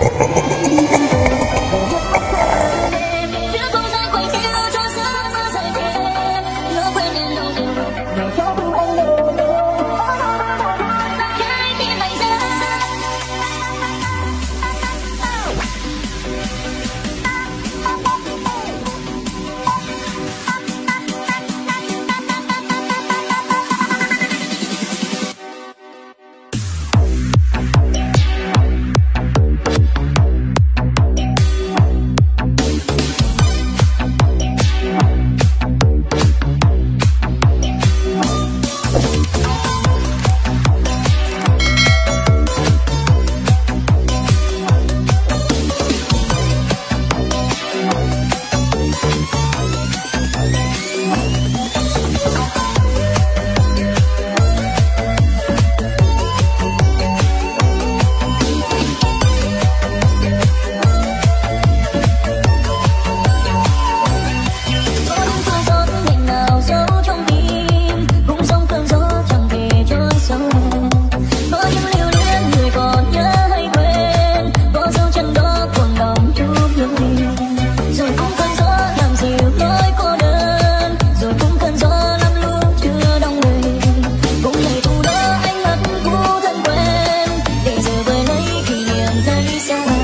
Ha ha ha ha! 你想。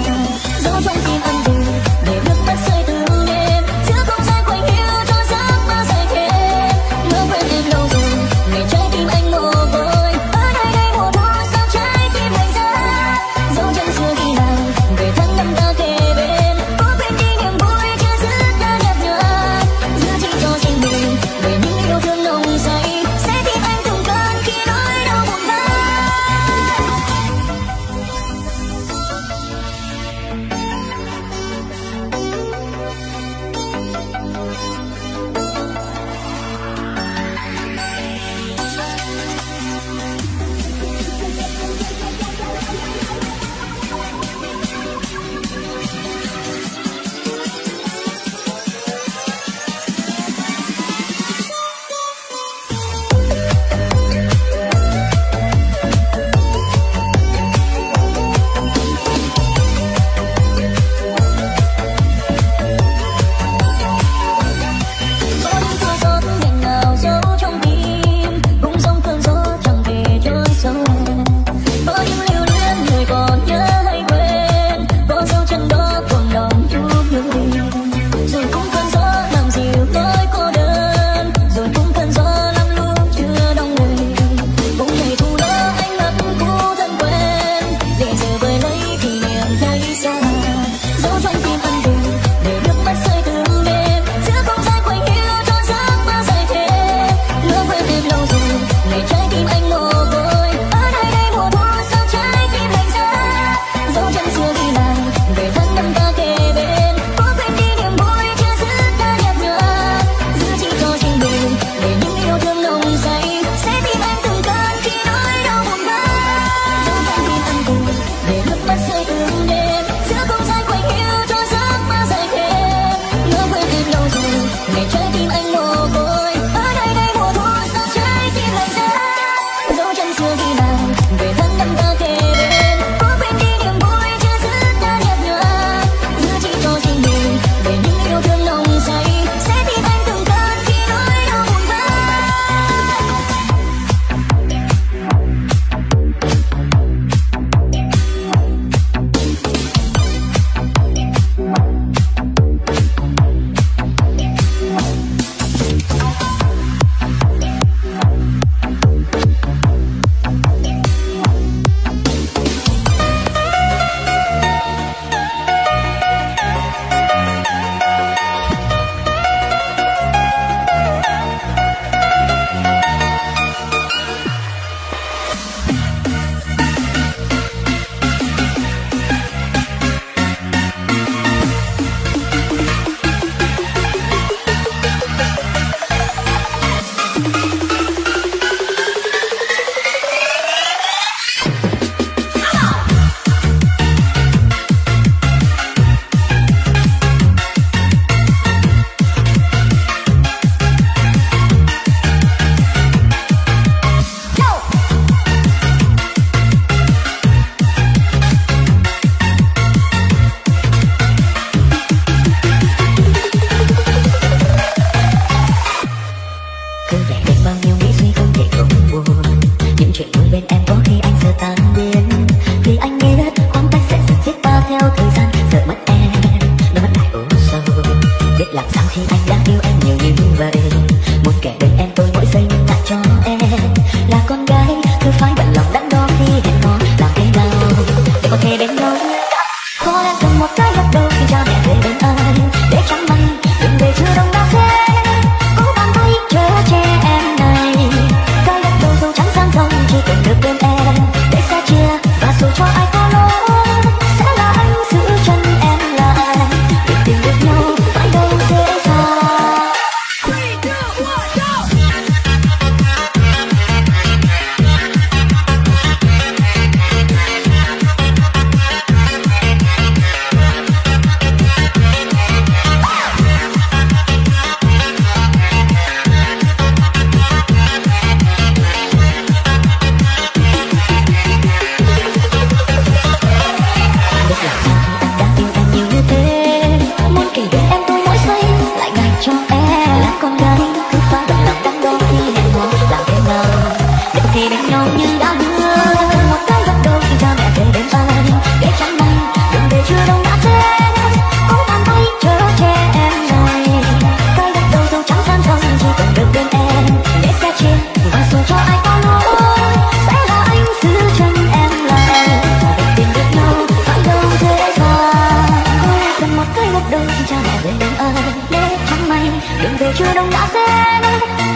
người mình ơi để tháng mây đường về chưa đông đã xe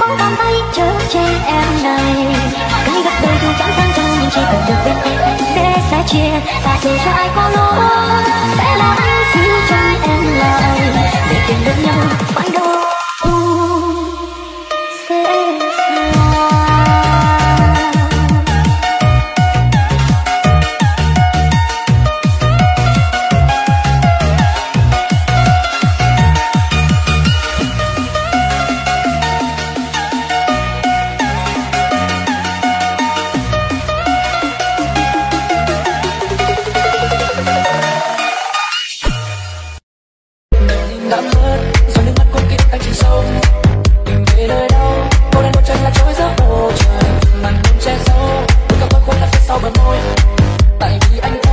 có bàn tay chở che em này cái gặp đời dù chẳng sang trong nhưng chỉ cần được bên em để sẽ chia và dù cho ai có lỗi sẽ là anh xin đã mất. Rồi nước mắt cô kia anh chìm sâu tìm về nơi đâu. Cô đơn bóng chân là trôi giữa bầu trời. Màn đêm che giấu. Đôi cặp môi khô lấp phía sau bờ môi. Tại vì anh